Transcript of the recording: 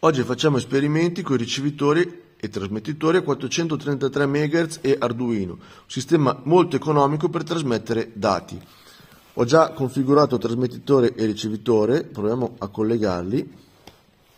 Oggi facciamo esperimenti con i ricevitori e trasmettitori a 433 MHz e Arduino, un sistema molto economico per trasmettere dati. Ho già configurato trasmettitore e ricevitore, proviamo a collegarli.